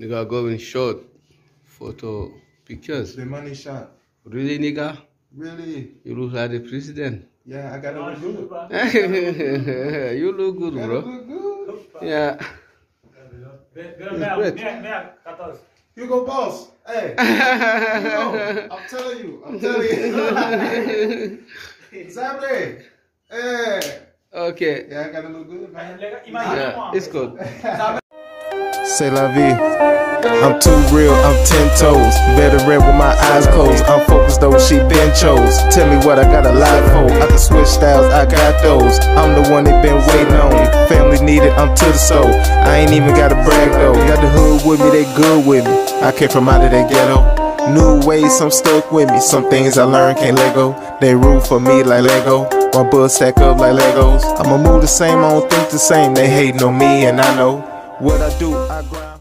Nigga going short photo pictures. The money shot. Really, nigga? Really? You look like the president. Yeah, I gotta look good. you look good, Gotta bro. look good. Yeah. great. Hugo Boss. Hey. Hugo, I'm telling you. I'm telling you. Saturday. Hey. Okay. Yeah, I gotta look good, man. Yeah, it's good. C'est la vie. I'm too real, I'm ten toes. Better red with my eyes closed. I'm focused though, she been chose. Tell me what I got a lie for. I can switch styles, I got those. I'm the one they been waiting on. Family needed, I'm to the soul. I ain't even gotta brag though. Got the hood with me, they good with me. I came from out of that ghetto. New ways, some stuck with me. Some things I learned can't let go. They rule for me like Lego. My buzz stack up like Legos. I'ma move the same, I don't think the same. They hating on me and I know what I do. I grind.